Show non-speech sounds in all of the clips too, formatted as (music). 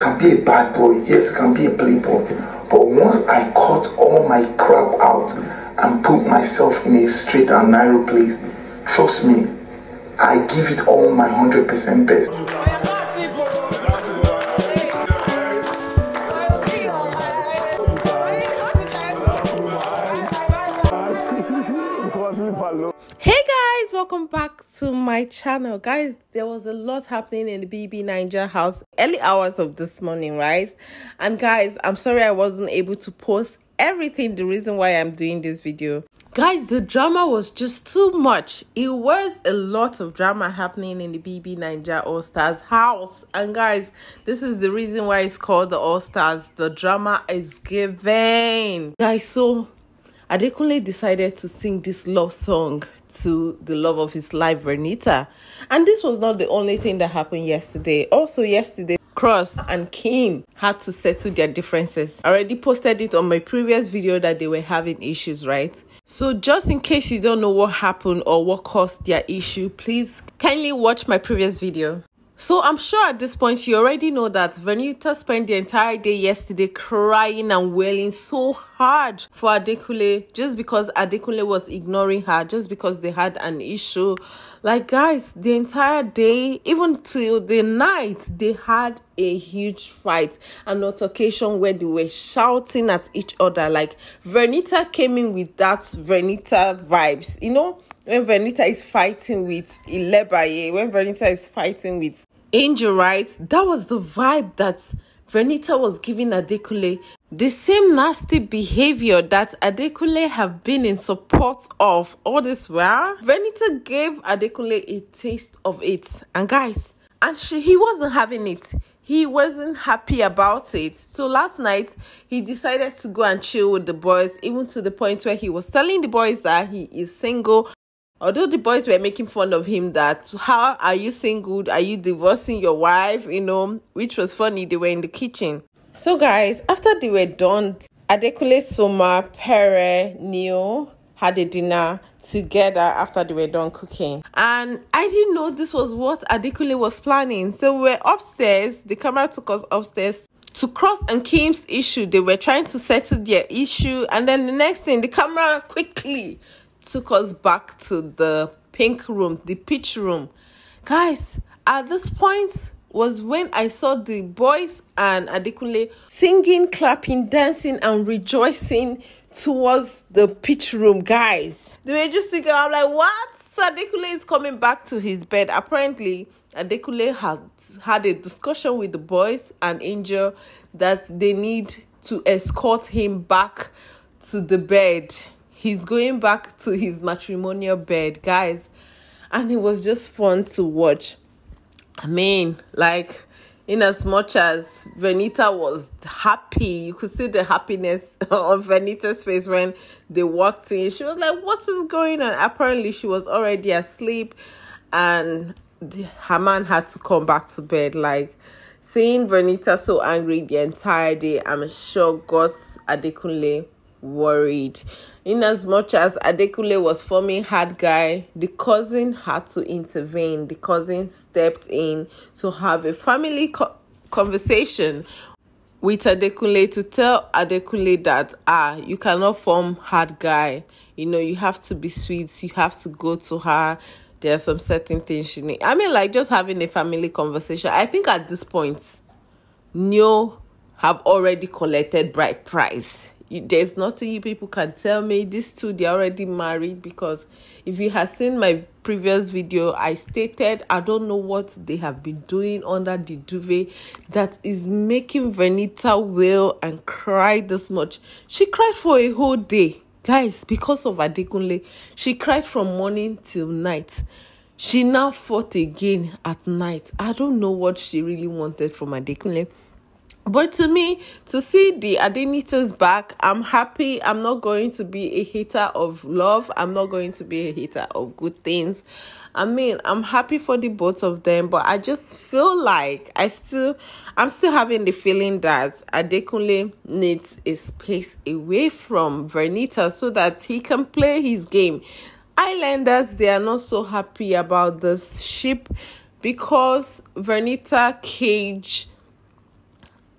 can be a bad boy, yes, can be a playboy. But once I cut all my crap out and put myself in a straight and narrow place, trust me, I give it all my 100% best. Hey welcome back to my channel. Guys, there was a lot happening in the BBNaija house early hours of this morning, right? And guys, I'm sorry I wasn't able to post everything the reason why I'm doing this video. Guys, the drama was just too much. It was a lot of drama happening in the BBNaija All Stars house. And guys, this is the reason why it's called the All Stars. The drama is given. Guys, so Adekunle decided to sing this love song to the love of his life, Venita. And this was not the only thing that happened yesterday. Also, yesterday, Cross and Kim had to settle their differences. I already posted it on my previous video that they were having issues, right? So, just in case you don't know what happened or what caused their issue, please kindly watch my previous video. So I'm sure at this point you already know that Venita spent the entire day yesterday crying and wailing so hard for Adekunle just because Adekunle was ignoring her, just because they had an issue. Like guys, the entire day, even till the night, they had a huge fight, an altercation where they were shouting at each other. Like Venita came in with that Venita vibes, you know when Venita is fighting with Ilebaye, when Venita is fighting with Angel, right? That was the vibe that Venita was giving Adekunle. The same nasty behavior that Adekunle have been in support of all this while. Venita gave Adekunle a taste of it. And guys, and she, he wasn't having it he wasn't happy about it. So last night he decided to go and chill with the boys, even to the point where he was telling the boys that he is single although the boys were making fun of him that how are you single are you divorcing your wife? You know which was funny. They were in the kitchen. So guys after they were done adekunle soma pere neo had a dinner together after they were done cooking. And i didn't know this was what adekunle was planning. So we we're upstairs. The camera took us upstairs to cross and kim's issue. They were trying to settle their issue. And then the next thing the camera quickly took us back to the pink room, the pitch room. Guys, at this point was when I saw the boys and Adekunle singing, clapping, dancing, and rejoicing towards the pitch room, guys. They were just thinking, I'm like, what? So Adekunle is coming back to his bed. Apparently, Adekunle had had a discussion with the boys and Angel that they need to escort him back to the bed he's going back to his matrimonial bed, guys. And it was just fun to watch. I mean, like, in as much as Venita was happy, you could see the happiness (laughs) on Venita's face when they walked in. She was like, What is going on? Apparently, she was already asleep, and the, her man had to come back to bed. Like, seeing Venita so angry the entire day, I'm sure got Adekunle worried. In as much as Adekunle was forming hard guy, the cousin had to intervene. The cousin stepped in to have a family co- conversation with Adekunle to tell Adekunle that ah, you cannot form hard guy. You know, you have to be sweet. You have to go to her. There are some certain things she need. I mean, like just having a family conversation. I think at this point, Neo have already collected bride price you, there's nothing you people can tell me. These two, they're already married because if you have seen my previous video, I stated I don't know what they have been doing under the duvet that is making Venita wail and cry this much. She cried for a whole day. Guys, because of Adekunle, she cried from morning till night. She now fought again at night. I don't know what she really wanted from Adekunle. But to me, to see the Adenitas back, I'm happy. I'm not going to be a hater of love. I'm not going to be a hater of good things. I mean, I'm happy for the both of them, but I just feel like I still, I'm still having the feeling that Adekunle needs a space away from Venita so that he can play his game. Islanders, they are not so happy about this ship because Venita Cage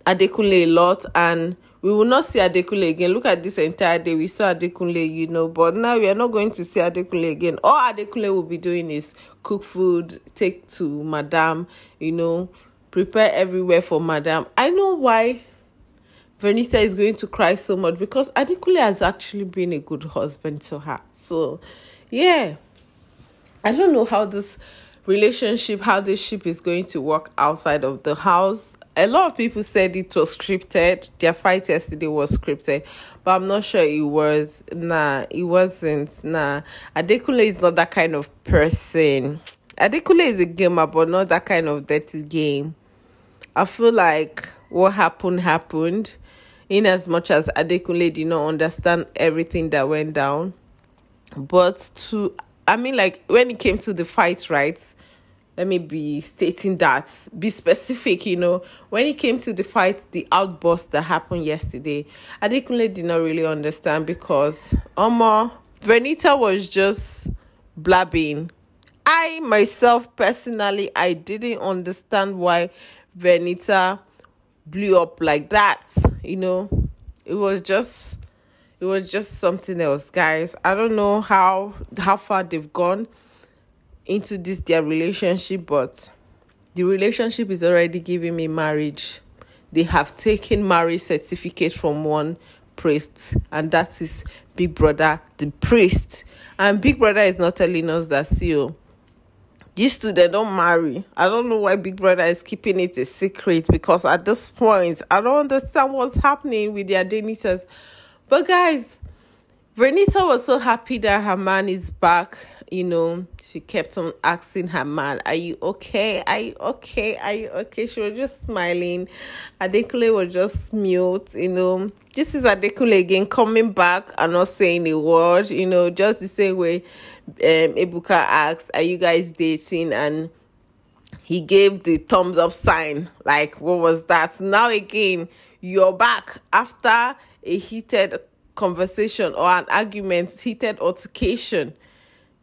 Adekunle a lot and we will not see Adekunle again. Look at this entire day. We saw Adekunle, you know, but now we are not going to see Adekunle again. All Adekunle will be doing is cook food, take to Madame, you know, prepare everywhere for Madame. I know why Venita is going to cry so much because Adekunle has actually been a good husband to her. So, yeah, I don't know how this relationship, how this ship is going to work outside of the house a lot of people said it was scripted. Their fight yesterday was scripted, but I'm not sure it was. Nah, it wasn't. Nah, Adekunle is not that kind of person. Adekunle is a gamer, but not that kind of dirty game. I feel like what happened happened, in as much as Adekunle did not understand everything that went down. But to, I mean, like when it came to the fight, right? Let me be stating that be specific you know. When it came to the fight the outburst that happened yesterday adekunle did not really understand because Omar venita was just blabbing. I myself personally i didn't understand why venita blew up like that you know. It was just it was just something else guys. I don't know how how far they've gone into this their relationship, but the relationship is already giving me marriage. They have taken marriage certificate from one priest, and that is Big Brother, the priest. And Big Brother is not telling us that, see, oh, these two they don't marry. I don't know why Big Brother is keeping it a secret because at this point, I don't understand what's happening with their Denitas. But guys, Venita was so happy that her man is back, you know she kept on asking her man, Are you okay? Are you okay? Are you okay? She was just smiling. Adekunle was just mute, you know. This is Adekunle again coming back and not saying a word, you know, just the same way um, Ebuka asked, Are you guys dating? And he gave the thumbs up sign. Like, what was that? Now again, you're back after a heated conversation or an argument, heated altercation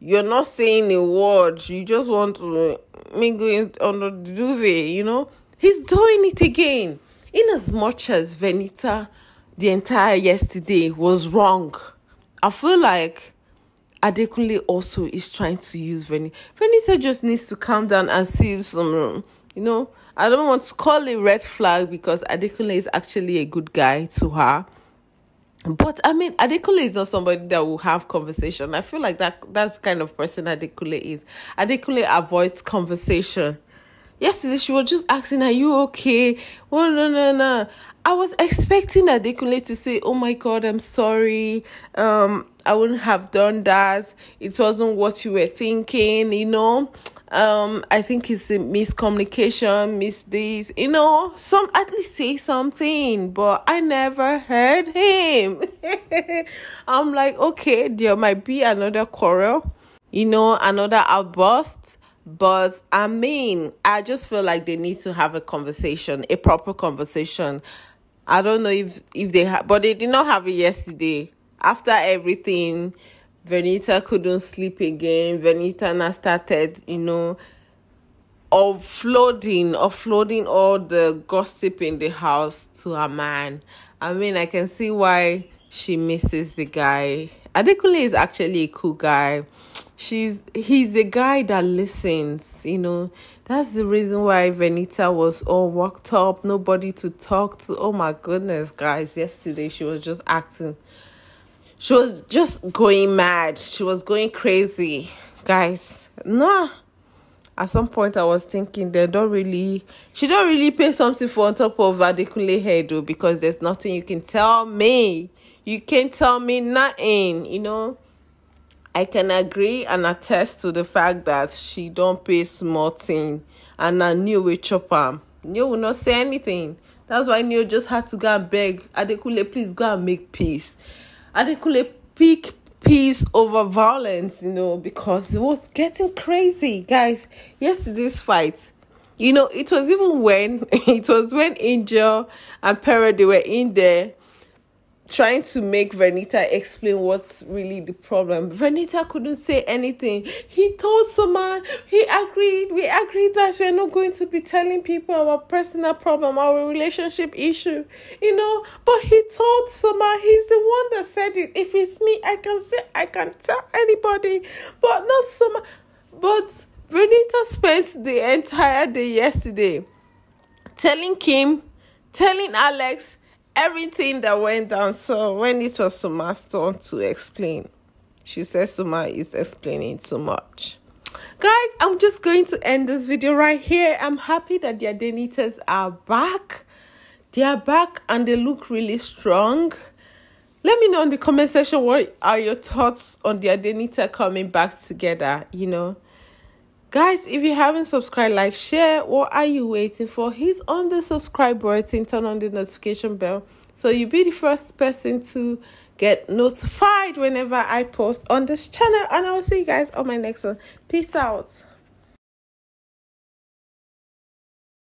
you're not saying a word. You just want to mingle under the duvet, you know? He's doing it again. In as much as Venita, the entire yesterday was wrong, I feel like Adekunle also is trying to use Venita. Vernita just needs to calm down and see some, room. you know, I don't want to call it red flag because Adekunle is actually a good guy to her but I mean, Adekunle is not somebody that will have conversation. I feel like that that's kind of person Adekunle is. Adekunle avoids conversation. Yesterday she was just asking, "Are you okay?" Oh no no no! I was expecting that they Adekunle to say, "Oh my God, I'm sorry. Um, I wouldn't have done that. It wasn't what you were thinking." You know, um i think it's a miscommunication miss this you know some at least say something but i never heard him (laughs) i'm like okay there might be another quarrel you know another outburst but i mean i just feel like they need to have a conversation a proper conversation i don't know if if they have but they did not have it yesterday after everything Venita couldn't sleep again. Venita now started, you know, offloading, offloading all the gossip in the house to her man. I mean, I can see why she misses the guy. Adekunle is actually a cool guy. She's he's a guy that listens, you know. That's the reason why venita was all worked up, nobody to talk to. Oh my goodness, guys. Yesterday she was just acting she was just going mad. She was going crazy. Guys, nah. At some point I was thinking they don't really she don't really pay something for on top of Adekunle head though because there's nothing you can tell me. You can't tell me nothing, you know. I can agree and attest to the fact that she don't pay small thing and I knew we chop. Neo will not say anything. That's why Neo just had to go and beg Adekunle, please go and make peace. Adekunle pick peace over violence, you know, because it was getting crazy, guys. Yesterday's fight, you know, it was even when (laughs) it was when Angel and Pere they were in there. Trying to make Venita explain what's really the problem. Venita couldn't say anything. He told someone, he agreed, we agreed that we're not going to be telling people our personal problem, our relationship issue, you know. But he told someone, he's the one that said it. If it's me, I can say, I can tell anybody, but not someone. But Venita spent the entire day yesterday telling Kim, telling Alex, everything that went down. So when it was Soma's turn to explain, she says Soma is explaining too much. Guys, I'm just going to end this video right here. I'm happy that the Adenitas are back. They are back and they look really strong. Let me know in the comment section what are your thoughts on the Adenita coming back together, you know. Guys, if you haven't subscribed, like, share. What are you waiting for? Hit on the subscribe button, turn on the notification bell so you'll be the first person to get notified whenever I post on this channel. And I will see you guys on my next one. Peace out.